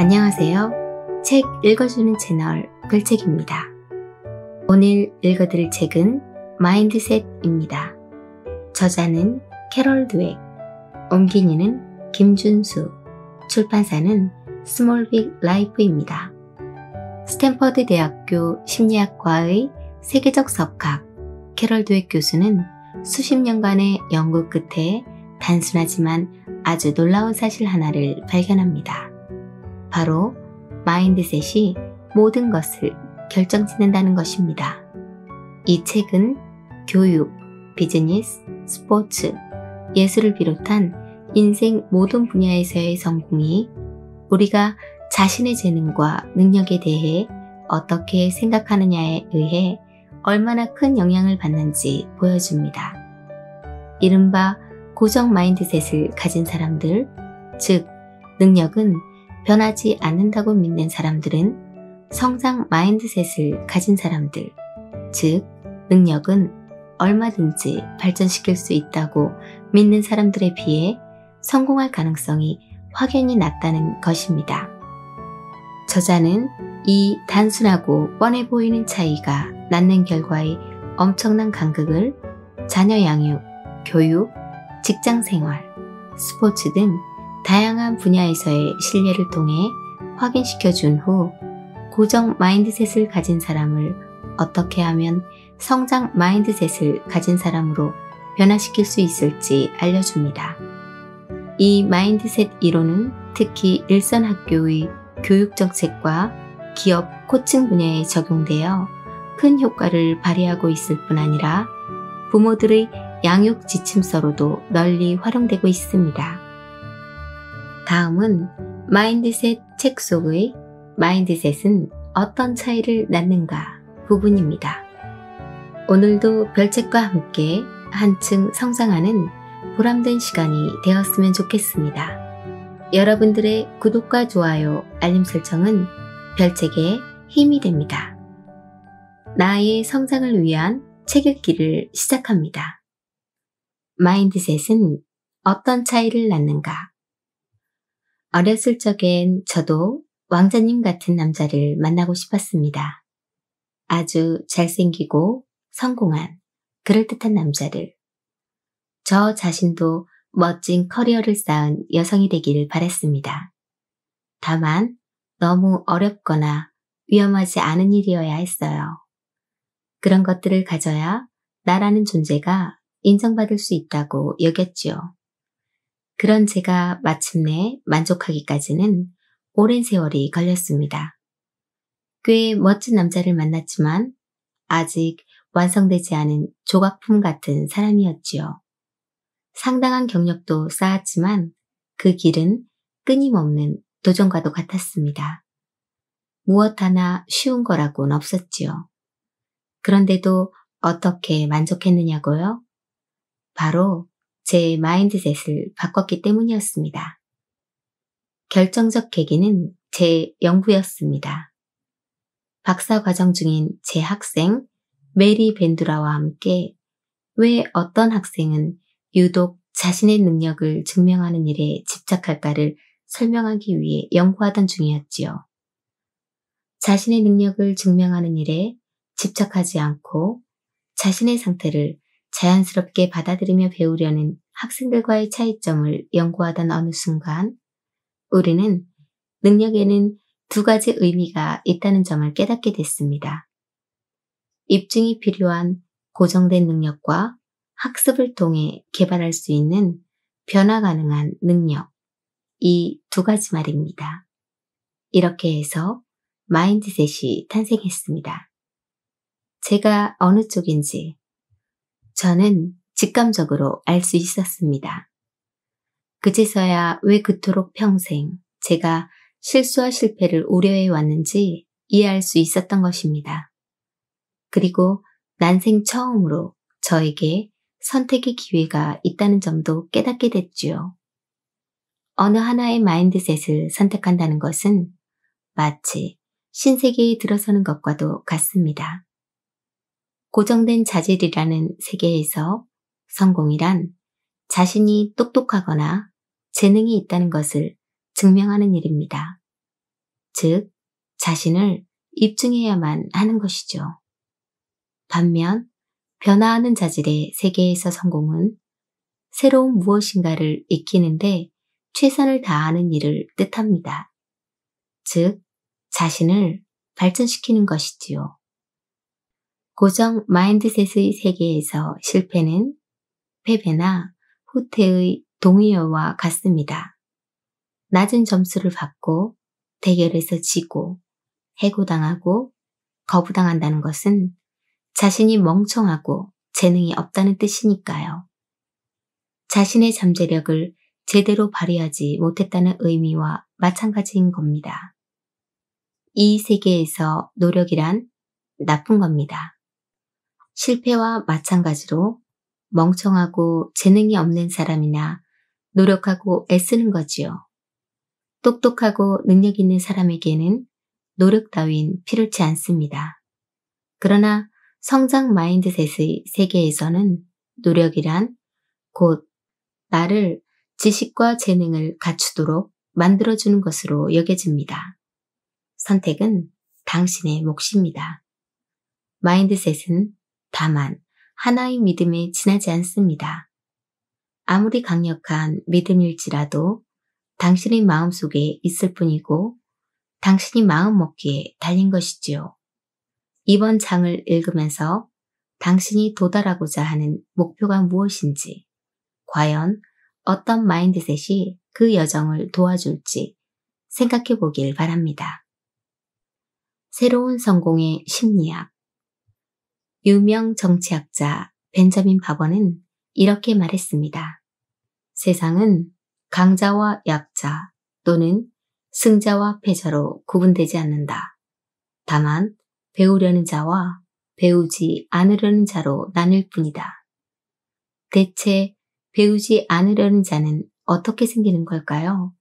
안녕하세요. 책 읽어주는 채널 별책입니다. 오늘 읽어드릴 책은 mindset입니다. 저자는 캐럴 드웩, 옮긴이는 김준수, 출판사는 스몰빅 라이프입니다. 스탠퍼드 대학교 심리학과의 세계적 석학 캐럴 드웩 교수는 수십 년간의 연구 끝에 단순하지만 아주 놀라운 사실 하나를 발견합니다. 바로 마인드셋이 모든 것을 결정짓는다는 것입니다. 이 책은 교육, 비즈니스, 스포츠, 예술을 비롯한 인생 모든 분야에서의 성공이 우리가 자신의 재능과 능력에 대해 어떻게 생각하느냐에 의해 얼마나 큰 영향을 받는지 보여줍니다. 이른바 고정 mindset을 가진 사람들, 즉, 능력은 변하지 않는다고 믿는 사람들은 성장 mindset을 가진 사람들, 즉, 능력은 얼마든지 발전시킬 수 있다고 믿는 사람들에 비해 성공할 가능성이 확연히 낮다는 것입니다. 저자는 이 단순하고 뻔해 보이는 차이가 낳는 결과의 엄청난 간극을 자녀 양육, 교육, 직장 생활, 스포츠 등 다양한 분야에서의 실례를 통해 확인시켜 준 후 고정 mindset을 가진 사람을 어떻게 하면 성장 mindset을 가진 사람으로 변화시킬 수 있을지 알려줍니다. 이 mindset 이론은 특히 일선 학교의 교육 정책과 기업 코칭 분야에 적용되어 큰 효과를 발휘하고 있을 뿐 아니라 부모들의 양육 지침서로도 널리 활용되고 있습니다. 다음은 마인드셋 책 속의 마인드셋은 어떤 차이를 낳는가 부분입니다. 오늘도 별책과 함께 한층 성장하는 보람된 시간이 되었으면 좋겠습니다. 여러분들의 구독과 좋아요, 알림 설정은 별책에 힘이 됩니다. 나의 성장을 위한 책 읽기를 시작합니다. 마인드셋은 어떤 차이를 낳는가? 어렸을 적엔 저도 왕자님 같은 남자를 만나고 싶었습니다. 아주 잘생기고 성공한 그럴듯한 남자를. 저 자신도 멋진 커리어를 쌓은 여성이 되기를 바랬습니다. 다만 너무 어렵거나 위험하지 않은 일이어야 했어요. 그런 것들을 가져야 나라는 존재가 인정받을 수 있다고 여겼지요. 그런 제가 마침내 만족하기까지는 오랜 세월이 걸렸습니다. 꽤 멋진 남자를 만났지만 아직 완성되지 않은 조각품 같은 사람이었지요. 상당한 경력도 쌓았지만 그 길은 끊임없는 도전과도 같았습니다. 무엇 하나 쉬운 거라고는 없었지요. 그런데도 어떻게 만족했느냐고요? 바로 제 mindset을 바꿨기 때문이었습니다. 결정적 계기는 제 연구였습니다. 박사 과정 중인 제 학생 메리 벤두라와 함께 왜 어떤 학생은 유독 자신의 능력을 증명하는 일에 집착할까를 설명하기 위해 연구하던 중이었지요. 자신의 능력을 증명하는 일에 집착하지 않고 자신의 상태를 자연스럽게 받아들이며 배우려는 학생들과의 차이점을 연구하던 어느 순간 우리는 능력에는 두 가지 의미가 있다는 점을 깨닫게 됐습니다. 입증이 필요한 고정된 능력과 학습을 통해 개발할 수 있는 변화 가능한 능력. 이 두 가지 말입니다. 이렇게 해서 마인드셋이 탄생했습니다. 제가 어느 쪽인지 저는 직감적으로 알 수 있었습니다. 그제서야 왜 그토록 평생 제가 실수와 실패를 우려해 왔는지 이해할 수 있었던 것입니다. 그리고 난생 처음으로 저에게 선택의 기회가 있다는 점도 깨닫게 됐지요. 어느 하나의 mindset을 선택한다는 것은 마치 신세계에 들어서는 것과도 같습니다. 고정된 자질이라는 세계에서 성공이란 자신이 똑똑하거나 재능이 있다는 것을 증명하는 일입니다. 즉, 자신을 입증해야만 하는 것이죠. 반면, 변화하는 자질의 세계에서 성공은 새로운 무엇인가를 익히는데 최선을 다하는 일을 뜻합니다. 즉, 자신을 발전시키는 것이지요. 고정 마인드셋의 세계에서 실패는 패배나 후퇴의 동의어와 같습니다. 낮은 점수를 받고 대결에서 지고 해고당하고 거부당한다는 것은 자신이 멍청하고 재능이 없다는 뜻이니까요. 자신의 잠재력을 제대로 발휘하지 못했다는 의미와 마찬가지인 겁니다. 이 세계에서 노력이란 나쁜 겁니다. 실패와 마찬가지로 멍청하고 재능이 없는 사람이나 노력하고 애쓰는 거지요. 똑똑하고 능력 있는 사람에게는 노력 따윈 필요치 않습니다. 그러나 성장 마인드셋의 세계에서는 노력이란 곧 나를 지식과 재능을 갖추도록 만들어주는 것으로 여겨집니다. 선택은 당신의 몫입니다. 마인드셋은 다만 하나의 믿음에 지나지 않습니다. 아무리 강력한 믿음일지라도 당신의 마음 속에 있을 뿐이고 당신이 마음 먹기에 달린 것이지요. 이번 장을 읽으면서 당신이 도달하고자 하는 목표가 무엇인지, 과연 어떤 마인드셋이 그 여정을 도와줄지 생각해 보길 바랍니다. 새로운 성공의 심리학 유명 정치학자 벤자민 바버는 이렇게 말했습니다. 세상은 강자와 약자 또는 승자와 패자로 구분되지 않는다. 다만 배우려는 자와 배우지 않으려는 자로 나뉠 뿐이다. 대체 배우지 않으려는 자는 어떻게 생기는 걸까요?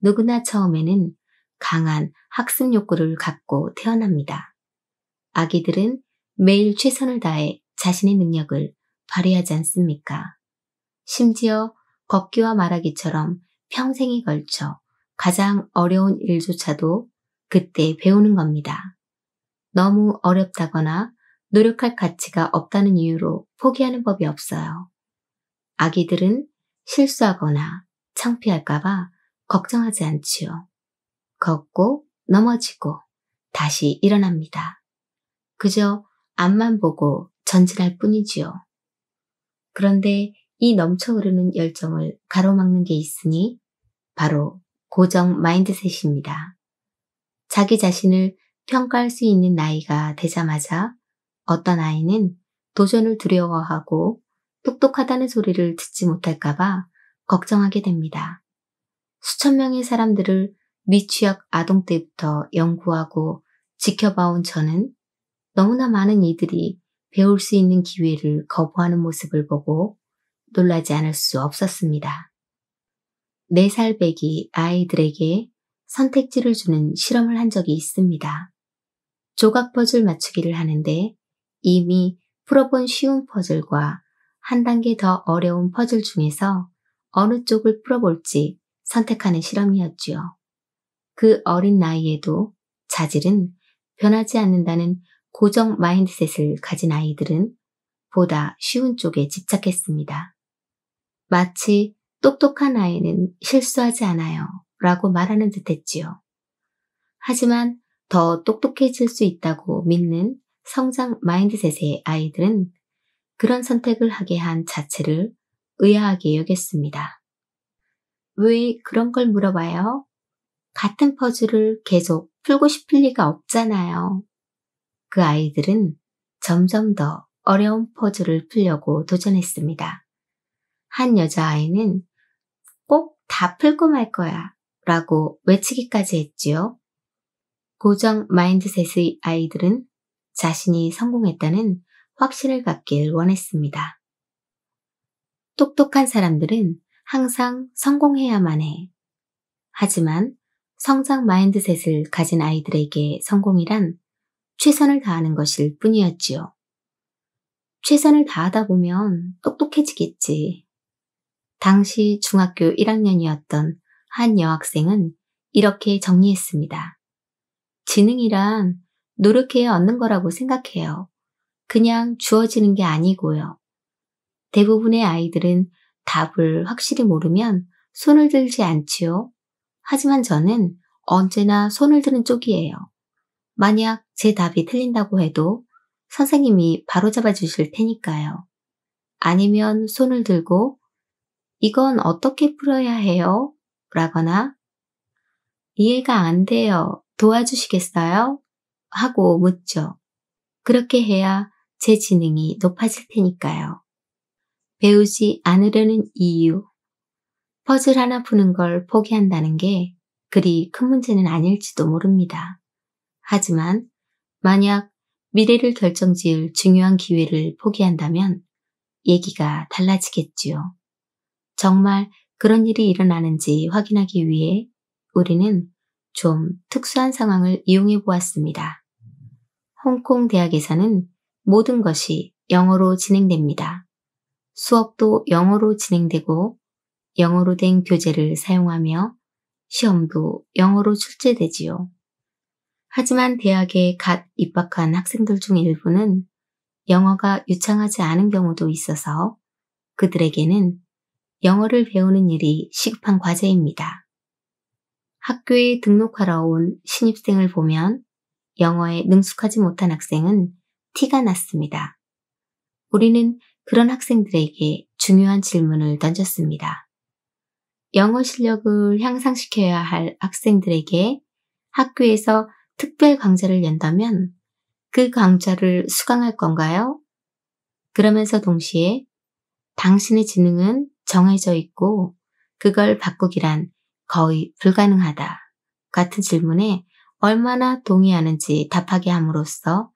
누구나 처음에는 강한 학습 욕구를 갖고 태어납니다. 아기들은 매일 최선을 다해 자신의 능력을 발휘하지 않습니까? 심지어 걷기와 말하기처럼 평생에 걸쳐 가장 어려운 일조차도 그때 배우는 겁니다. 너무 어렵다거나 노력할 가치가 없다는 이유로 포기하는 법이 없어요. 아기들은 실수하거나 창피할까봐 걱정하지 않지요. 걷고 넘어지고 다시 일어납니다. 그저 앞만 보고 전진할 뿐이지요. 그런데 이 넘쳐 흐르는 열정을 가로막는 게 있으니 바로 고정 마인드셋입니다. 자기 자신을 평가할 수 있는 나이가 되자마자 어떤 아이는 도전을 두려워하고 똑똑하다는 소리를 듣지 못할까봐 걱정하게 됩니다. 수천 명의 사람들을 미취학 아동 때부터 연구하고 지켜봐온 저는 너무나 많은 이들이 배울 수 있는 기회를 거부하는 모습을 보고 놀라지 않을 수 없었습니다. 4살 배기 아이들에게 선택지를 주는 실험을 한 적이 있습니다. 조각 퍼즐 맞추기를 하는데 이미 풀어본 쉬운 퍼즐과 한 단계 더 어려운 퍼즐 중에서 어느 쪽을 풀어볼지 선택하는 실험이었지요. 그 어린 나이에도 자질은 변하지 않는다는 고정 mindset을 가진 아이들은 보다 쉬운 쪽에 집착했습니다. 마치 똑똑한 아이는 실수하지 않아요 라고 말하는 듯 했지요. 하지만 더 똑똑해질 수 있다고 믿는 성장 마인드셋의 아이들은 그런 선택을 하게 한 자체를 의아하게 여겼습니다. 왜 그런 걸 물어봐요? 같은 퍼즐을 계속 풀고 싶을 리가 없잖아요. 그 아이들은 점점 더 어려운 퍼즐을 풀려고 도전했습니다. 한 여자아이는 꼭 다 풀고 말 거야 라고 외치기까지 했지요. 고정 mindset의 아이들은 자신이 성공했다는 확신을 갖길 원했습니다. 똑똑한 사람들은 항상 성공해야만 해. 하지만 성장 mindset을 가진 아이들에게 성공이란 최선을 다하는 것일 뿐이었지요. 최선을 다하다 보면 똑똑해지겠지. 당시 중학교 1학년이었던 한 여학생은 이렇게 정리했습니다. 지능이란 노력해야 얻는 거라고 생각해요. 그냥 주어지는 게 아니고요. 대부분의 아이들은 답을 확실히 모르면 손을 들지 않지요. 하지만 저는 언제나 손을 드는 쪽이에요. 만약 제 답이 틀린다고 해도 선생님이 바로잡아 주실 테니까요. 아니면 손을 들고 이건 어떻게 풀어야 해요? 라거나 이해가 안 돼요. 도와주시겠어요? 하고 묻죠. 그렇게 해야 제 지능이 높아질 테니까요. 배우지 않으려는 이유. 퍼즐 하나 푸는 걸 포기한다는 게 그리 큰 문제는 아닐지도 모릅니다. 하지만 만약 미래를 결정지을 중요한 기회를 포기한다면 얘기가 달라지겠지요. 정말 그런 일이 일어나는지 확인하기 위해 우리는 좀 특수한 상황을 이용해 보았습니다. 홍콩 대학에서는 모든 것이 영어로 진행됩니다. 수업도 영어로 진행되고 영어로 된 교재를 사용하며 시험도 영어로 출제되지요. 하지만 대학에 갓 입학한 학생들 중 일부는 영어가 유창하지 않은 경우도 있어서 그들에게는 영어를 배우는 일이 시급한 과제입니다. 학교에 등록하러 온 신입생을 보면 영어에 능숙하지 못한 학생은 티가 났습니다. 우리는 그런 학생들에게 중요한 질문을 던졌습니다. 영어 실력을 향상시켜야 할 학생들에게 학교에서 특별 강좌를 연다면 그 강좌를 수강할 건가요? 그러면서 동시에 당신의 지능은 정해져 있고 그걸 바꾸기란 거의 불가능하다. 같은 질문에 얼마나 동의하는지 답하게 함으로써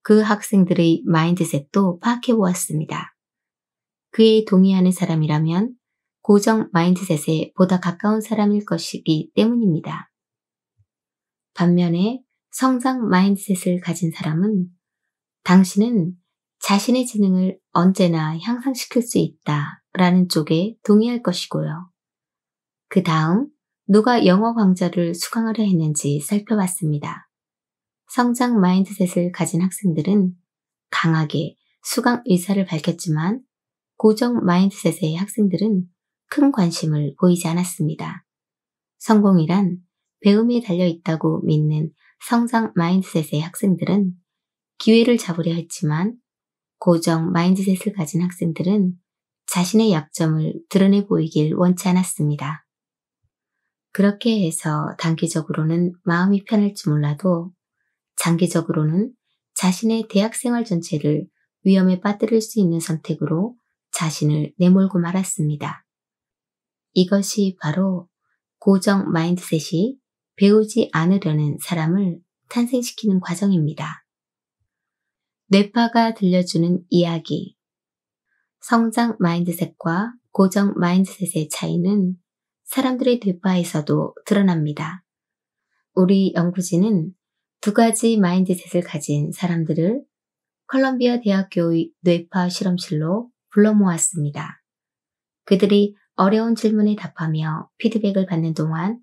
그 학생들의 mindset도 파악해 보았습니다. 그에 동의하는 사람이라면 고정 mindset에 보다 가까운 사람일 것이기 때문입니다. 반면에 성장 mindset을 가진 사람은 당신은 자신의 지능을 언제나 향상시킬 수 있다 라는 쪽에 동의할 것이고요. 그 다음 누가 영어 강좌를 수강하려 했는지 살펴봤습니다. 성장 mindset을 가진 학생들은 강하게 수강 의사를 밝혔지만 고정 mindset의 학생들은 큰 관심을 보이지 않았습니다. 성공이란 배움에 달려 있다고 믿는 성장 mindset의 학생들은 기회를 잡으려 했지만 고정 mindset을 가진 학생들은 자신의 약점을 드러내 보이길 원치 않았습니다. 그렇게 해서 단기적으로는 마음이 편할지 몰라도 장기적으로는 자신의 대학생활 전체를 위험에 빠뜨릴 수 있는 선택으로 자신을 내몰고 말았습니다. 이것이 바로 고정 마인드셋이 배우지 않으려는 사람을 탄생시키는 과정입니다. 뇌파가 들려주는 이야기. 성장 mindset과 고정 mindset의 차이는 사람들의 뇌파에서도 드러납니다. 우리 연구진은 두 가지 mindset을 가진 사람들을 컬럼비아 대학교의 뇌파 실험실로 불러 모았습니다. 그들이 어려운 질문에 답하며 피드백을 받는 동안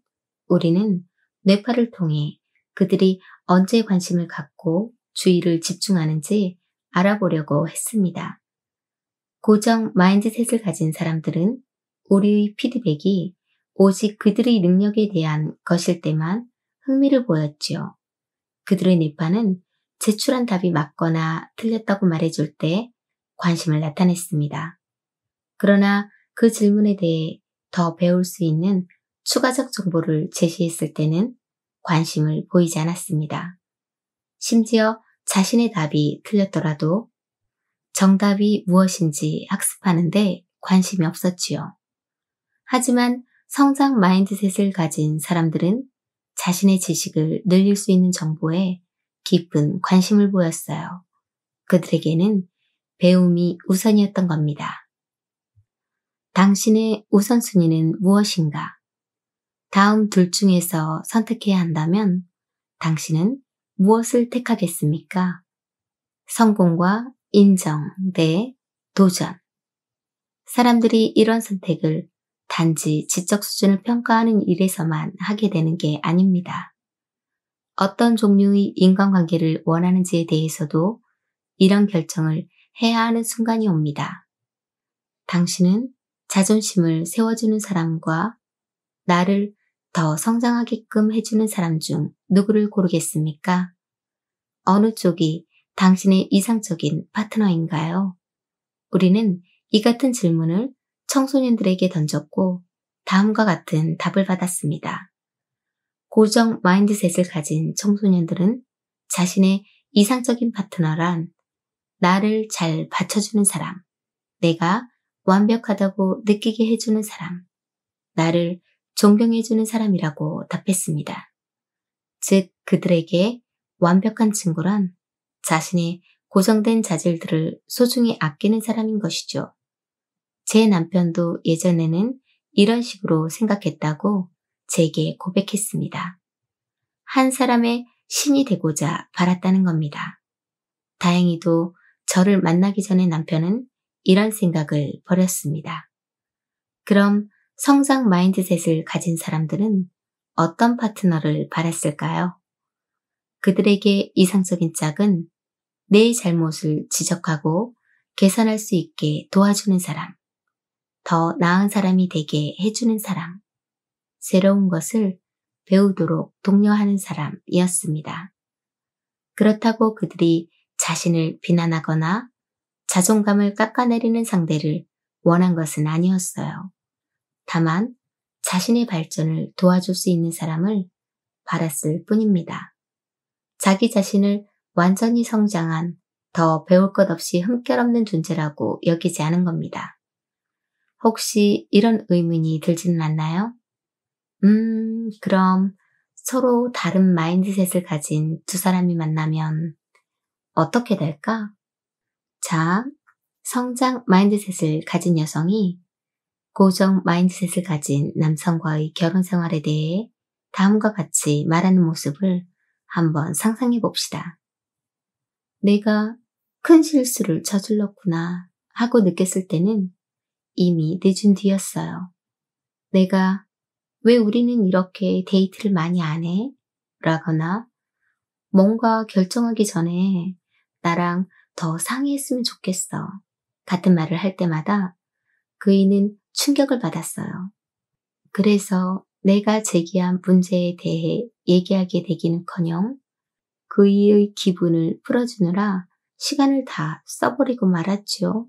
우리는 뇌파를 통해 그들이 언제 관심을 갖고 주의를 집중하는지 알아보려고 했습니다. 고정 mindset을 가진 사람들은 우리의 피드백이 오직 그들의 능력에 대한 것일 때만 흥미를 보였지요. 그들의 뇌파는 제출한 답이 맞거나 틀렸다고 말해줄 때 관심을 나타냈습니다. 그러나 그 질문에 대해 더 배울 수 있는 추가적 정보를 제시했을 때는 관심을 보이지 않았습니다. 심지어 자신의 답이 틀렸더라도 정답이 무엇인지 학습하는데 관심이 없었지요. 하지만 성장 mindset을 가진 사람들은 자신의 지식을 늘릴 수 있는 정보에 깊은 관심을 보였어요. 그들에게는 배움이 우선이었던 겁니다. 당신의 우선순위는 무엇인가? 다음 둘 중에서 선택해야 한다면 당신은 무엇을 택하겠습니까? 성공과 인정 대 도전. 사람들이 이런 선택을 단지 지적 수준을 평가하는 일에서만 하게 되는 게 아닙니다. 어떤 종류의 인간관계를 원하는지에 대해서도 이런 결정을 해야 하는 순간이 옵니다. 당신은 자존심을 세워주는 사람과 나를 더 성장하게끔 해주는 사람 중 누구를 고르겠습니까? 어느 쪽이 당신의 이상적인 파트너인가요? 우리는 이 같은 질문을 청소년들에게 던졌고 다음과 같은 답을 받았습니다. 고정 mindset을 가진 청소년들은 자신의 이상적인 파트너란 나를 잘 받쳐주는 사람, 내가 완벽하다고 느끼게 해주는 사람, 나를 존경해주는 사람이라고 답했습니다. 즉, 그들에게 완벽한 친구란 자신의 고정된 자질들을 소중히 아끼는 사람인 것이죠. 제 남편도 예전에는 이런 식으로 생각했다고 제게 고백했습니다. 한 사람의 신이 되고자 바랐다는 겁니다. 다행히도 저를 만나기 전에 남편은 이런 생각을 버렸습니다. 그럼 성장 mindset을 가진 사람들은 어떤 파트너를 바랐을까요? 그들에게 이상적인 짝은 내 잘못을 지적하고 개선할 수 있게 도와주는 사람, 더 나은 사람이 되게 해주는 사람, 새로운 것을 배우도록 독려하는 사람이었습니다. 그렇다고 그들이 자신을 비난하거나 자존감을 깎아내리는 상대를 원한 것은 아니었어요. 다만 자신의 발전을 도와줄 수 있는 사람을 바랐을 뿐입니다. 자기 자신을 완전히 성장한 더 배울 것 없이 흠결없는 존재라고 여기지 않은 겁니다. 혹시 이런 의문이 들지는 않나요? 음, 그럼 서로 다른 mindset을 가진 두 사람이 만나면 어떻게 될까? 자, 성장 mindset을 가진 여성이 고정 mindset을 가진 남성과의 결혼 생활에 대해 다음과 같이 말하는 모습을 한번 상상해 봅시다. 내가 큰 실수를 저질렀구나 하고 느꼈을 때는 이미 늦은 뒤였어요. 내가 왜 우리는 이렇게 데이트를 많이 안 해? 라거나 뭔가 결정하기 전에 나랑 더 상의했으면 좋겠어. 같은 말을 할 때마다 그이는 충격을 받았어요. 그래서 내가 제기한 문제에 대해 얘기하게 되기는 커녕 그이의 기분을 풀어주느라 시간을 다 써버리고 말았지요.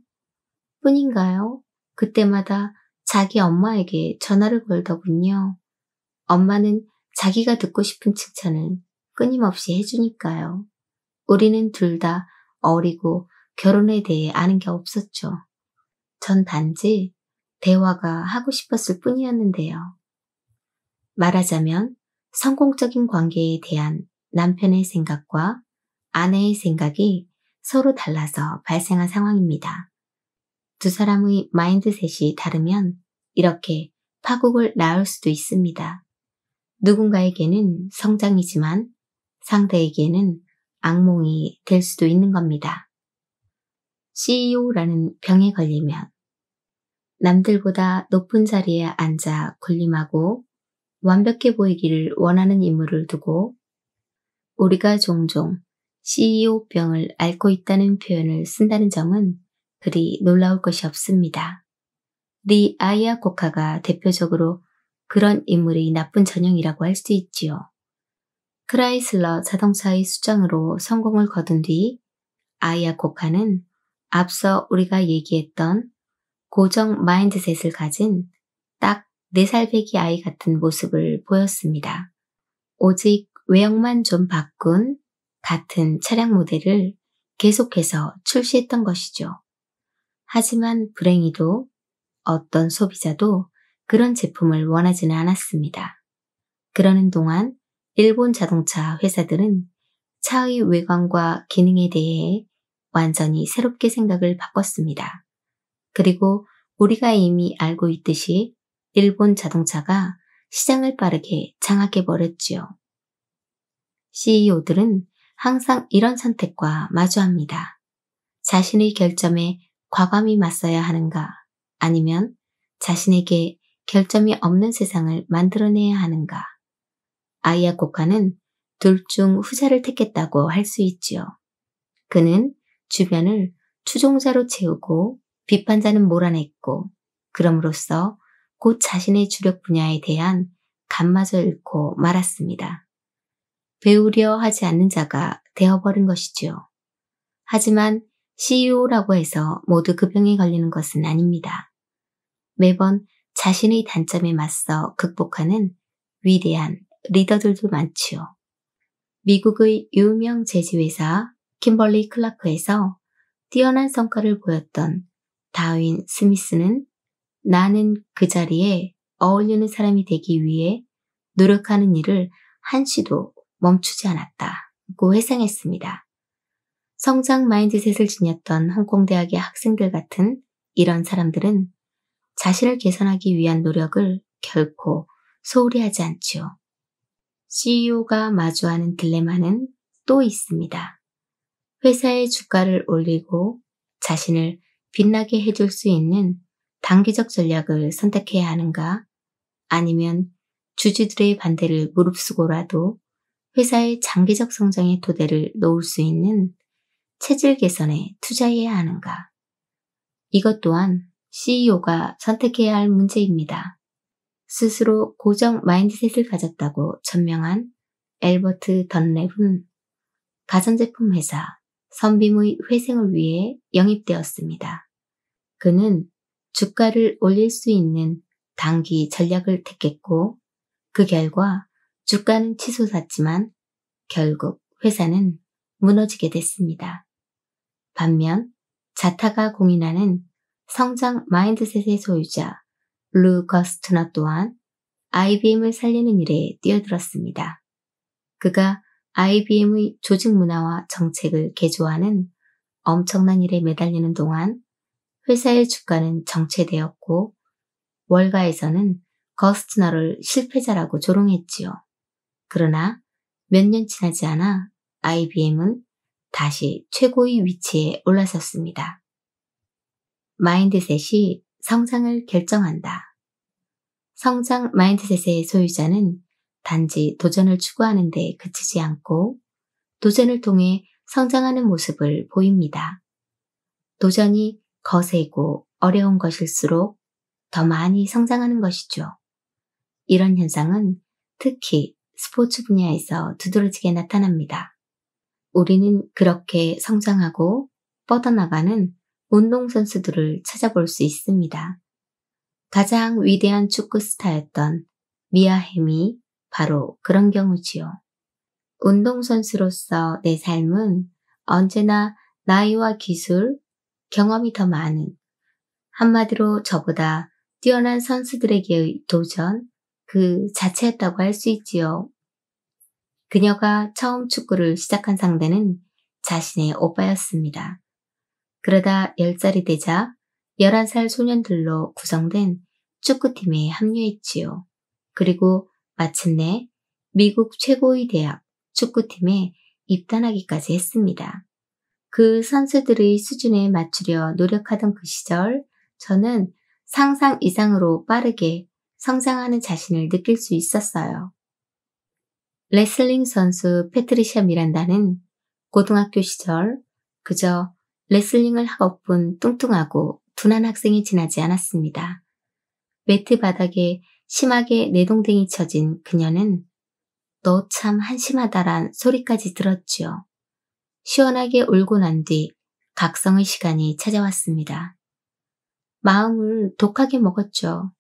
뿐인가요? 그때마다 자기 엄마에게 전화를 걸더군요. 엄마는 자기가 듣고 싶은 칭찬을 끊임없이 해주니까요. 우리는 둘 다 어리고 결혼에 대해 아는 게 없었죠. 전 단지 대화가 하고 싶었을 뿐이었는데요. 말하자면 성공적인 관계에 대한 남편의 생각과 아내의 생각이 서로 달라서 발생한 상황입니다. 두 사람의 마인드셋이 다르면 이렇게 파국을 낳을 수도 있습니다. 누군가에게는 성장이지만 상대에게는 악몽이 될 수도 있는 겁니다. CEO라는 병에 걸리면 남들보다 높은 자리에 앉아 군림하고 완벽해 보이기를 원하는 인물을 두고 우리가 종종 CEO병을 앓고 있다는 표현을 쓴다는 점은 그리 놀라울 것이 없습니다. 리 아이아 코카가 대표적으로 그런 인물이 나쁜 전형이라고 할 수 있지요. 크라이슬러 자동차의 수장으로 성공을 거둔 뒤 아이아코카는 앞서 우리가 얘기했던 고정 mindset을 가진 딱 4살 배기 아이 같은 모습을 보였습니다. 오직 외형만 좀 바꾼 같은 차량 모델을 계속해서 출시했던 것이죠. 하지만 불행히도 어떤 소비자도 그런 제품을 원하지는 않았습니다. 그러는 동안 일본 자동차 회사들은 차의 외관과 기능에 대해 완전히 새롭게 생각을 바꿨습니다. 그리고 우리가 이미 알고 있듯이 일본 자동차가 시장을 빠르게 장악해 버렸지요. CEO들은 항상 이런 선택과 마주합니다. 자신의 결점에 과감히 맞서야 하는가 아니면 자신에게 결점이 없는 세상을 만들어내야 하는가. 아이아코카는 둘 중 후자를 택했다고 할 수 있지요. 그는 주변을 추종자로 채우고 비판자는 몰아냈고 그럼으로써 곧 자신의 주력 분야에 대한 감마저 잃고 말았습니다. 배우려 하지 않는 자가 되어버린 것이지요. 하지만 CEO라고 해서 모두 그 병에 걸리는 것은 아닙니다. 매번 자신의 단점에 맞서 극복하는 위대한 리더들도 많지요. 미국의 유명 제지회사 킴벌리 클라크에서 뛰어난 성과를 보였던 다윈 스미스는 나는 그 자리에 어울리는 사람이 되기 위해 노력하는 일을 한시도 멈추지 않았다고 회상했습니다. 성장 mindset을 지녔던 홍콩대학의 학생들 같은 이런 사람들은 자신을 개선하기 위한 노력을 결코 소홀히 하지 않지요. CEO가 마주하는 딜레마는 또 있습니다. 회사의 주가를 올리고 자신을 빛나게 해줄 수 있는 단기적 전략을 선택해야 하는가 아니면 주주들의 반대를 무릅쓰고라도 회사의 장기적 성장의 토대를 놓을 수 있는 체질 개선에 투자해야 하는가. 이것 또한 CEO가 선택해야 할 문제입니다. 스스로 고정 mindset을 가졌다고 천명한 앨버트 던랩은 가전제품 회사 선빔의 회생을 위해 영입되었습니다. 그는 주가를 올릴 수 있는 단기 전략을 택했고 그 결과 주가는 치솟았지만 결국 회사는 무너지게 됐습니다. 반면 자타가 공인하는 성장 마인드셋의 소유자 루 거스트너 또한 IBM을 살리는 일에 뛰어들었습니다. 그가 IBM의 조직 문화와 정책을 개조하는 엄청난 일에 매달리는 동안 회사의 주가는 정체되었고 월가에서는 거스트너를 실패자라고 조롱했지요. 그러나 몇 년 지나지 않아 IBM은 다시 최고의 위치에 올라섰습니다. 마인드셋이 성장을 결정한다. 성장 마인드셋의 소유자는 단지 도전을 추구하는 데 그치지 않고 도전을 통해 성장하는 모습을 보입니다. 도전이 거세고 어려운 것일수록 더 많이 성장하는 것이죠. 이런 현상은 특히 스포츠 분야에서 두드러지게 나타납니다. 우리는 그렇게 성장하고 뻗어나가는 운동선수들을 찾아볼 수 있습니다. 가장 위대한 축구 스타였던 미아햄이 바로 그런 경우지요. 운동선수로서 내 삶은 언제나 나이와 기술, 경험이 더 많은 한마디로 저보다 뛰어난 선수들에게의 도전 그 자체였다고 할 수 있지요. 그녀가 처음 축구를 시작한 상대는 자신의 오빠였습니다. 그러다 10살이 되자 11살 소년들로 구성된 축구팀에 합류했지요. 그리고 마침내 미국 최고의 대학 축구팀에 입단하기까지 했습니다. 그 선수들의 수준에 맞추려 노력하던 그 시절 저는 상상 이상으로 빠르게 성장하는 자신을 느낄 수 있었어요. 레슬링 선수 패트리샤 미란다는 고등학교 시절 그저 레슬링을 하고픈 뚱뚱하고 둔한 학생이 지나지 않았습니다. 매트 바닥에 심하게 내동댕이 쳐진 그녀는 너 참 한심하다란 소리까지 들었지요. 시원하게 울고 난 뒤 각성의 시간이 찾아왔습니다. 마음을 독하게 먹었죠.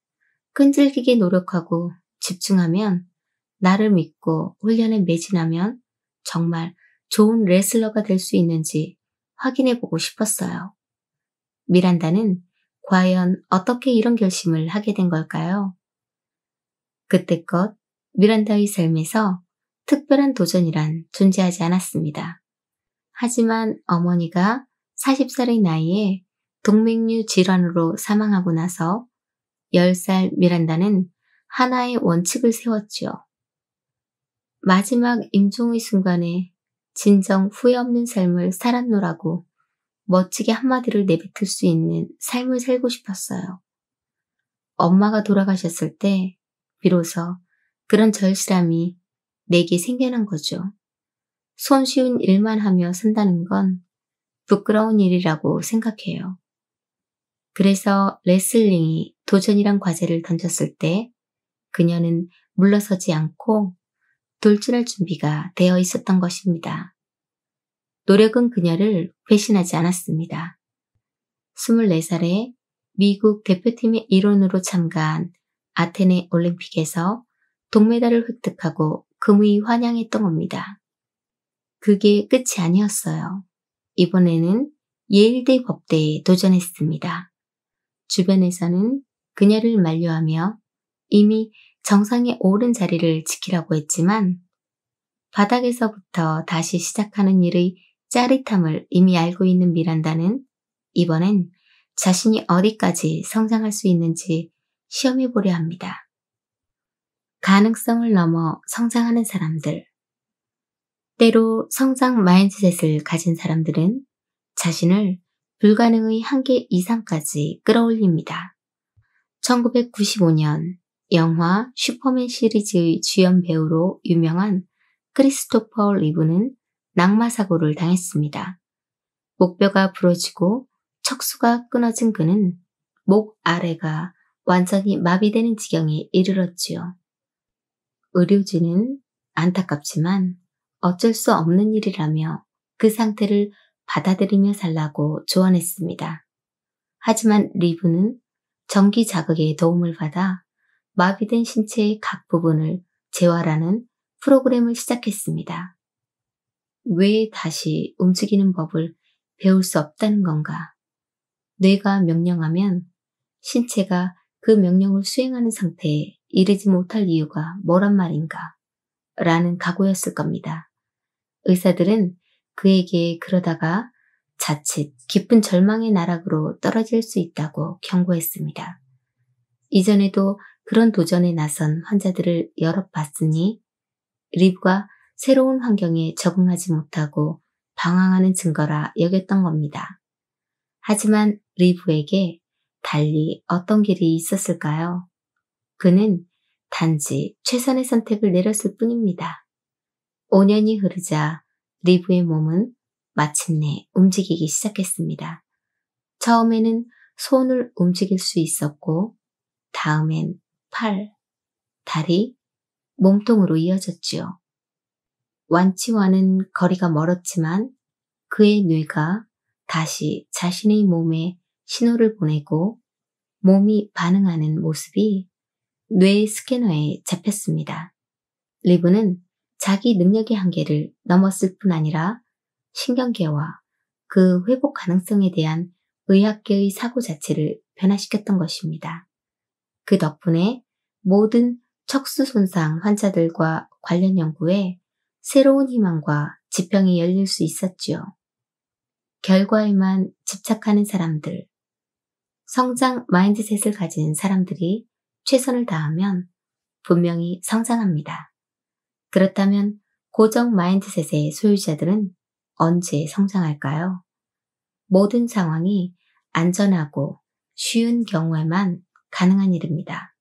끈질기게 노력하고 집중하면 나를 믿고 훈련에 매진하면 정말 좋은 레슬러가 될 수 있는지 확인해 보고 싶었어요. 미란다는 과연 어떻게 이런 결심을 하게 된 걸까요? 그때껏 미란다의 삶에서 특별한 도전이란 존재하지 않았습니다. 하지만 어머니가 40살의 나이에 동맥류 질환으로 사망하고 나서 10살 미란다는 하나의 원칙을 세웠지요. 마지막 임종의 순간에 진정 후회 없는 삶을 살았노라고 멋지게 한마디를 내뱉을 수 있는 삶을 살고 싶었어요. 엄마가 돌아가셨을 때 비로소 그런 절실함이 내게 생겨난 거죠. 손쉬운 일만 하며 산다는 건 부끄러운 일이라고 생각해요. 그래서 레슬링이 도전이란 과제를 던졌을 때 그녀는 물러서지 않고 돌진할 준비가 되어 있었던 것입니다. 노력은 그녀를 회신하지 않았습니다. 24살에 미국 대표팀의 일원으로 참가한 아테네 올림픽에서 동메달을 획득하고 금의 환영했던 겁니다. 그게 끝이 아니었어요. 이번에는 예일대 법대에 도전했습니다. 주변에서는 그녀를 만류하며 이미 정상에 오른 자리를 지키라고 했지만 바닥에서부터 다시 시작하는 일의 짜릿함을 이미 알고 있는 미란다는 이번엔 자신이 어디까지 성장할 수 있는지 시험해 보려 합니다. 가능성을 넘어 성장하는 사람들. 때로 성장 mindset을 가진 사람들은 자신을 불가능의 한계 이상까지 끌어올립니다. 1995년 영화 슈퍼맨 시리즈의 주연 배우로 유명한 크리스토퍼 리브는 낙마 사고를 당했습니다. 목뼈가 부러지고 척수가 끊어진 그는 목 아래가 완전히 마비되는 지경에 이르렀지요. 의료진은 안타깝지만 어쩔 수 없는 일이라며 그 상태를 받아들이며 살라고 조언했습니다. 하지만 리브는 전기 자극의 도움을 받아 마비된 신체의 각 부분을 재활하는 프로그램을 시작했습니다. 왜 다시 움직이는 법을 배울 수 없다는 건가? 뇌가 명령하면 신체가 그 명령을 수행하는 상태에 이르지 못할 이유가 뭐란 말인가? 라는 각오였을 겁니다. 의사들은 그에게 그러다가 자칫 깊은 절망의 나락으로 떨어질 수 있다고 경고했습니다. 이전에도 그런 도전에 나선 환자들을 여러 봤으니 리브가 새로운 환경에 적응하지 못하고 방황하는 증거라 여겼던 겁니다. 하지만 리브에게 달리 어떤 길이 있었을까요? 그는 단지 최선의 선택을 내렸을 뿐입니다. 5년이 흐르자 리브의 몸은 마침내 움직이기 시작했습니다. 처음에는 손을 움직일 수 있었고, 다음엔 팔, 다리, 몸통으로 이어졌지요. 완치와는 거리가 멀었지만 그의 뇌가 다시 자신의 몸에 신호를 보내고 몸이 반응하는 모습이 뇌 스캐너에 잡혔습니다. 리브는 자기 능력의 한계를 넘었을 뿐 아니라 신경계와 그 회복 가능성에 대한 의학계의 사고 자체를 변화시켰던 것입니다. 그 덕분에 모든 척수 손상 환자들과 관련 연구에 새로운 희망과 지평이 열릴 수 있었지요. 결과에만 집착하는 사람들, 성장 mindset을 가진 사람들이 최선을 다하면 분명히 성장합니다. 그렇다면 고정 mindset의 소유자들은 언제 성장할까요? 모든 상황이 안전하고 쉬운 경우에만 가능한 일입니다.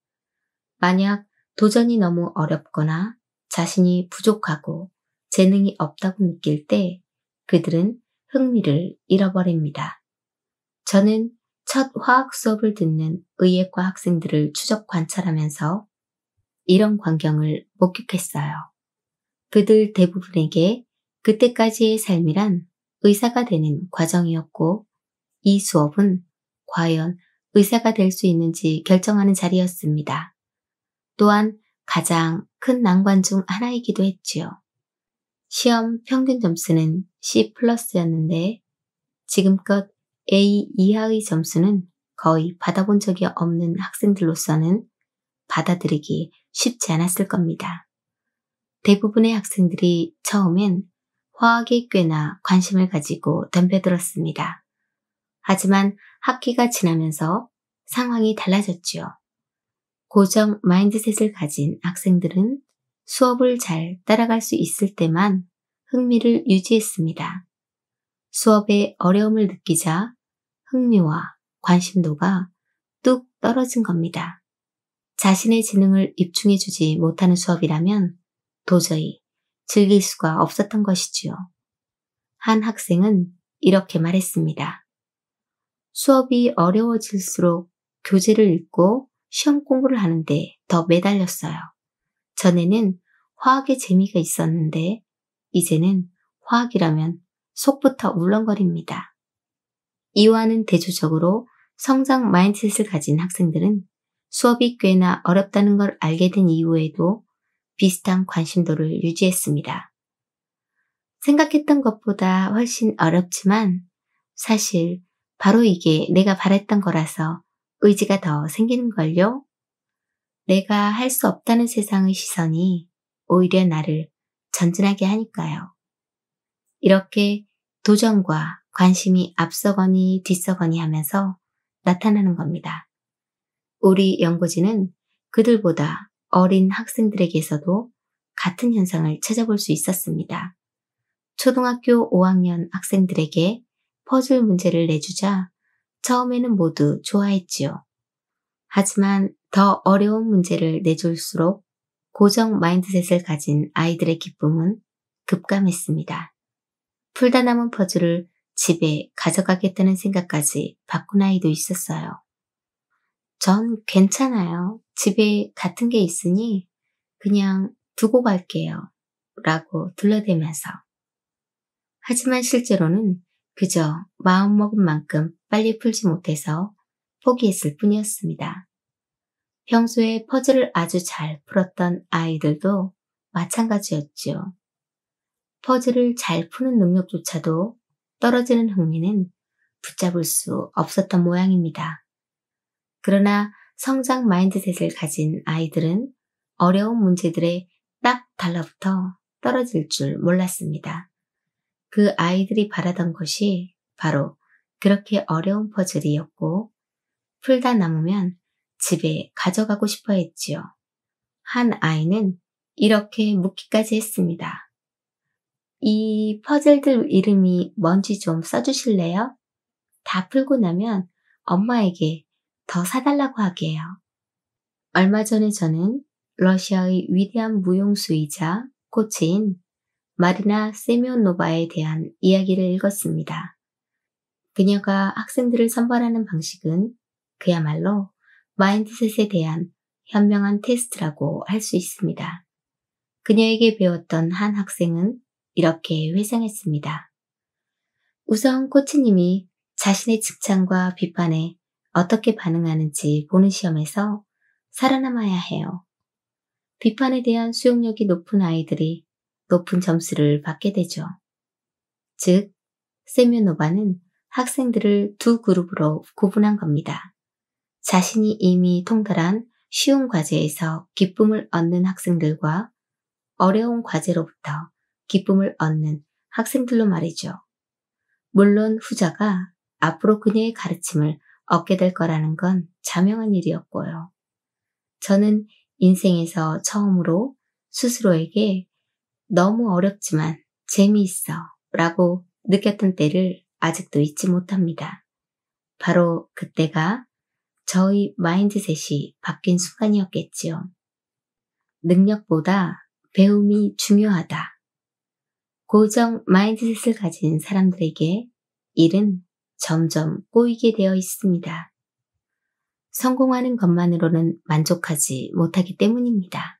만약 도전이 너무 어렵거나 자신이 부족하고 재능이 없다고 느낄 때 그들은 흥미를 잃어버립니다. 저는 첫 화학 수업을 듣는 의예과 학생들을 추적 관찰하면서 이런 광경을 목격했어요. 그들 대부분에게 그때까지의 삶이란 의사가 되는 과정이었고 이 수업은 과연 의사가 될 수 있는지 결정하는 자리였습니다. 또한 가장 큰 난관 중 하나이기도 했지요. 시험 평균 점수는 C 플러스였는데 지금껏 A 이하의 점수는 거의 받아본 적이 없는 학생들로서는 받아들이기 쉽지 않았을 겁니다. 대부분의 학생들이 처음엔 화학에 꽤나 관심을 가지고 덤벼들었습니다. 하지만 학기가 지나면서 상황이 달라졌지요. 고정 mindset을 가진 학생들은 수업을 잘 따라갈 수 있을 때만 흥미를 유지했습니다. 수업에 어려움을 느끼자 흥미와 관심도가 뚝 떨어진 겁니다. 자신의 지능을 입증해주지 못하는 수업이라면 도저히 즐길 수가 없었던 것이지요. 한 학생은 이렇게 말했습니다. 수업이 어려워질수록 교재를 읽고 시험 공부를 하는데 더 매달렸어요. 전에는 화학에 재미가 있었는데 이제는 화학이라면 속부터 울렁거립니다. 이와는 대조적으로 성장 mindset을 가진 학생들은 수업이 꽤나 어렵다는 걸 알게 된 이후에도 비슷한 관심도를 유지했습니다. 생각했던 것보다 훨씬 어렵지만 사실 바로 이게 내가 바랬던 거라서 의지가 더 생기는걸요? 내가 할 수 없다는 세상의 시선이 오히려 나를 전진하게 하니까요. 이렇게 도전과 관심이 앞서거니 뒤서거니 하면서 나타나는 겁니다. 우리 연구진은 그들보다 어린 학생들에게서도 같은 현상을 찾아볼 수 있었습니다. 초등학교 5학년 학생들에게 퍼즐 문제를 내주자 처음에는 모두 좋아했지요. 하지만 더 어려운 문제를 내줄수록 고정 mindset을 가진 아이들의 기쁨은 급감했습니다. 풀다 남은 퍼즐을 집에 가져가겠다는 생각까지 바꾼 아이도 있었어요. 전 괜찮아요. 집에 같은 게 있으니 그냥 두고 갈게요. 라고 둘러대면서. 하지만 실제로는 그저 마음먹은 만큼 빨리 풀지 못해서 포기했을 뿐이었습니다. 평소에 퍼즐을 아주 잘 풀었던 아이들도 마찬가지였지요. 퍼즐을 잘 푸는 능력조차도 떨어지는 흥미는 붙잡을 수 없었던 모양입니다. 그러나 성장 mindset을 가진 아이들은 어려운 문제들에 딱 달라붙어 떨어질 줄 몰랐습니다. 그 아이들이 바라던 것이 바로 그렇게 어려운 퍼즐이었고 풀다 남으면 집에 가져가고 싶어 했지요. 한 아이는 이렇게 묻기까지 했습니다. 이 퍼즐들 이름이 뭔지 좀 써주실래요? 다 풀고 나면 엄마에게 더 사달라고 하게요. 얼마 전에 저는 러시아의 위대한 무용수이자 코치인 마리나 세미온노바에 대한 이야기를 읽었습니다. 그녀가 학생들을 선발하는 방식은 그야말로 마인드셋에 대한 현명한 테스트라고 할 수 있습니다. 그녀에게 배웠던 한 학생은 이렇게 회상했습니다. 우선 코치님이 자신의 직장과 비판에 어떻게 반응하는지 보는 시험에서 살아남아야 해요. 비판에 대한 수용력이 높은 아이들이 높은 점수를 받게 되죠. 즉, 세미노바는 학생들을 두 그룹으로 구분한 겁니다. 자신이 이미 통달한 쉬운 과제에서 기쁨을 얻는 학생들과 어려운 과제로부터 기쁨을 얻는 학생들로 말이죠. 물론 후자가 앞으로 그녀의 가르침을 얻게 될 거라는 건 자명한 일이었고요. 저는 인생에서 처음으로 스스로에게 너무 어렵지만 재미있어 라고 느꼈던 때를 아직도 잊지 못합니다. 바로 그때가 저의 마인드셋이 바뀐 순간이었겠지요. 능력보다 배움이 중요하다. 고정 mindset을 가진 사람들에게 일은 점점 꼬이게 되어 있습니다. 성공하는 것만으로는 만족하지 못하기 때문입니다.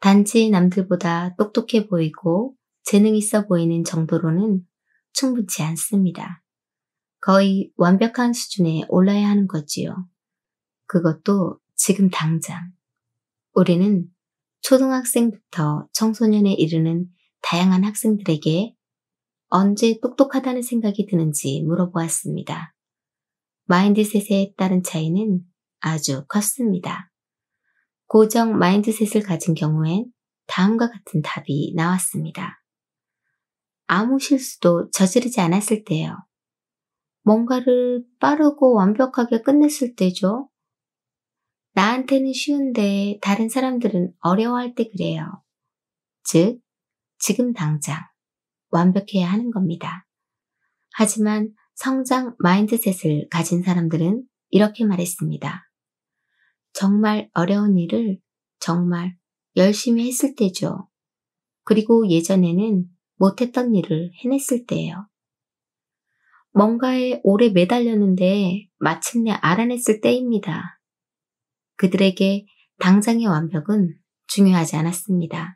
단지 남들보다 똑똑해 보이고 재능 있어 보이는 정도로는 충분치 않습니다. 거의 완벽한 수준에 올라야 하는 거지요. 그것도 지금 당장. 우리는 초등학생부터 청소년에 이르는 다양한 학생들에게 언제 똑똑하다는 생각이 드는지 물어보았습니다. mindset에 따른 차이는 아주 컸습니다. 고정 mindset을 가진 경우엔 다음과 같은 답이 나왔습니다. 아무 실수도 저지르지 않았을 때요. 뭔가를 빠르고 완벽하게 끝냈을 때죠. 나한테는 쉬운데 다른 사람들은 어려워할 때 그래요. 즉, 지금 당장 완벽해야 하는 겁니다. 하지만 성장 mindset을 가진 사람들은 이렇게 말했습니다. 정말 어려운 일을 정말 열심히 했을 때죠. 그리고 예전에는 못했던 일을 해냈을 때예요. 뭔가에 오래 매달렸는데 마침내 알아냈을 때입니다. 그들에게 당장의 완벽은 중요하지 않았습니다.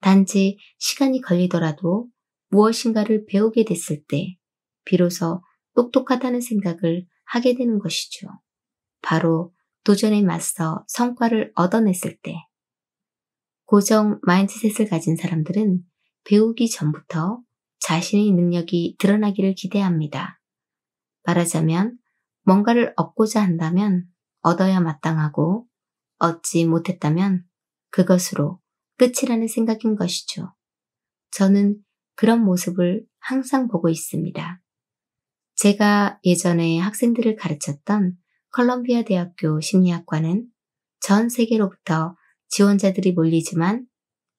단지 시간이 걸리더라도 무엇인가를 배우게 됐을 때 비로소 똑똑하다는 생각을 하게 되는 것이죠. 바로 도전에 맞서 성과를 얻어냈을 때 고정 mindset을 가진 사람들은 배우기 전부터 자신의 능력이 드러나기를 기대합니다. 말하자면 뭔가를 얻고자 한다면 얻어야 마땅하고 얻지 못했다면 그것으로 끝이라는 생각인 것이죠. 저는 그런 모습을 항상 보고 있습니다. 제가 예전에 학생들을 가르쳤던 컬럼비아 대학교 심리학과는 전 세계로부터 지원자들이 몰리지만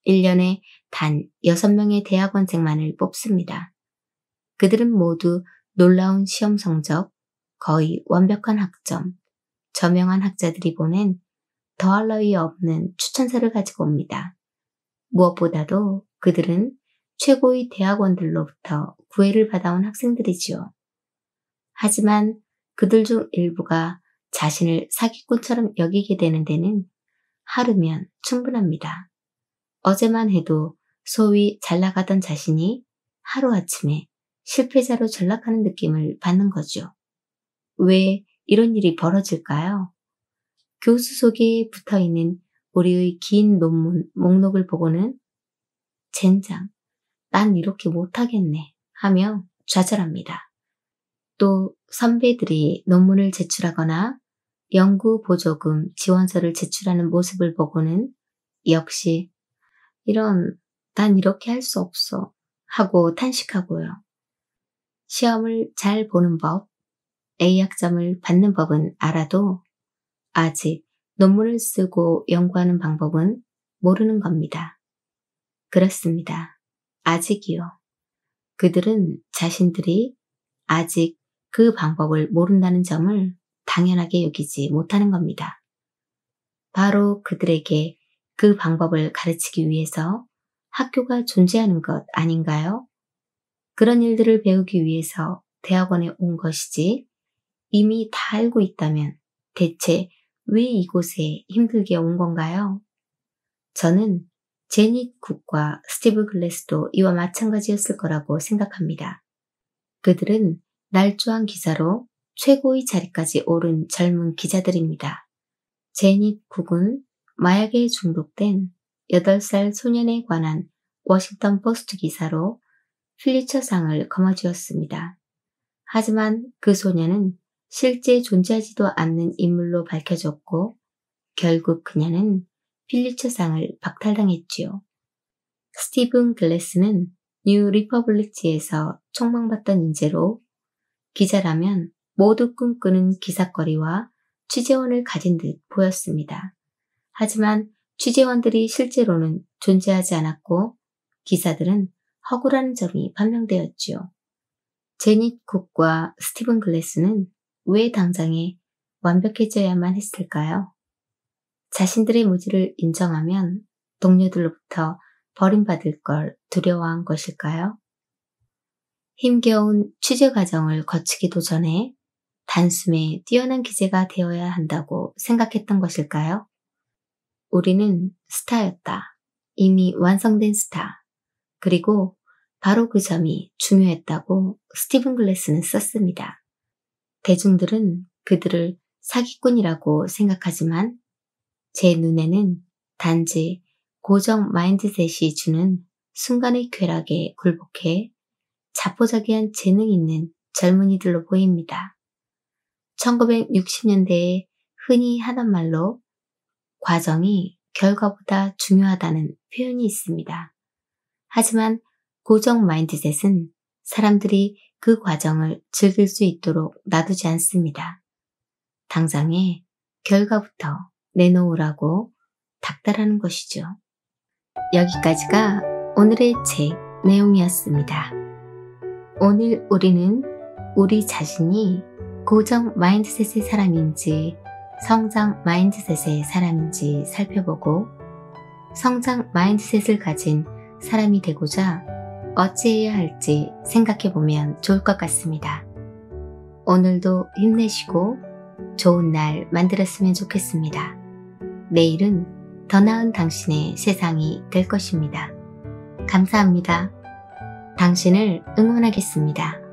1년에 단 6명의 대학원생만을 뽑습니다. 그들은 모두 놀라운 시험 성적, 거의 완벽한 학점, 저명한 학자들이 보낸 더할 나위 없는 추천서를 가지고 옵니다. 무엇보다도 그들은 최고의 대학원들로부터 구애를 받아온 학생들이지요. 하지만 그들 중 일부가 자신을 사기꾼처럼 여기게 되는 데는 하루면 충분합니다. 어제만 해도 소위 잘 나가던 자신이 하루아침에 실패자로 전락하는 느낌을 받는 거죠. 왜 이런 일이 벌어질까요? 교수 속에 붙어 있는 우리의 긴 논문 목록을 보고는 젠장, 난 이렇게 못하겠네 하며 좌절합니다. 또 선배들이 논문을 제출하거나 연구 보조금 지원서를 제출하는 모습을 보고는 역시 이런 난 이렇게 할 수 없어 하고 탄식하고요. 시험을 잘 보는 법, A학점을 받는 법은 알아도 아직 논문을 쓰고 연구하는 방법은 모르는 겁니다. 그렇습니다. 아직이요. 그들은 자신들이 아직 그 방법을 모른다는 점을 당연하게 여기지 못하는 겁니다. 바로 그들에게 그 방법을 가르치기 위해서 학교가 존재하는 것 아닌가요? 그런 일들을 배우기 위해서 대학원에 온 것이지 이미 다 알고 있다면 대체 왜 이곳에 힘들게 온 건가요? 저는 재닛 쿡과 스티브 글래스도 이와 마찬가지였을 거라고 생각합니다. 그들은 날조한 기사로 최고의 자리까지 오른 젊은 기자들입니다. 재닛 쿡은 마약에 중독된 8살 소년에 관한 워싱턴 포스트 기사로 퓰리처상을 거머쥐었습니다. 하지만 그 소년은 실제 존재하지도 않는 인물로 밝혀졌고 결국 그녀는 퓰리처상을 박탈당했지요. 스티븐 글래스는 뉴 리퍼블릭지에서 총망받던 인재로 기자라면 모두 꿈꾸는 기사거리와 취재원을 가진 듯 보였습니다. 하지만 취재원들이 실제로는 존재하지 않았고 기사들은 허구라는 점이 판명되었지요. 제닛 쿡과 스티븐 글래스는 왜 당장에 완벽해져야만 했을까요? 자신들의 무지를 인정하면 동료들로부터 버림받을 걸 두려워한 것일까요? 힘겨운 취재 과정을 거치기도 전에 단숨에 뛰어난 기재가 되어야 한다고 생각했던 것일까요? 우리는 스타였다. 이미 완성된 스타. 그리고 바로 그 점이 중요했다고 스티븐 글래스는 썼습니다. 대중들은 그들을 사기꾼이라고 생각하지만 제 눈에는 단지 고정 마인드셋이 주는 순간의 쾌락에 굴복해 자포자기한 재능 있는 젊은이들로 보입니다. 1960년대에 흔히 하던 말로 과정이 결과보다 중요하다는 표현이 있습니다. 하지만 고정 마인드셋은 사람들이 그 과정을 즐길 수 있도록 놔두지 않습니다. 당장에 결과부터 내놓으라고 닥달하는 것이죠. 여기까지가 오늘의 책 내용이었습니다. 오늘 우리는 우리 자신이 고정 mindset의 사람인지 성장 mindset의 사람인지 살펴보고 성장 mindset을 가진 사람이 되고자 어찌해야 할지 생각해 보면 좋을 것 같습니다. 오늘도 힘내시고 좋은 날 만들었으면 좋겠습니다. 내일은 더 나은 당신의 세상이 될 것입니다. 감사합니다. 당신을 응원하겠습니다.